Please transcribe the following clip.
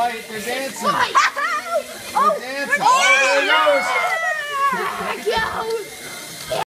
Right, they're dancing.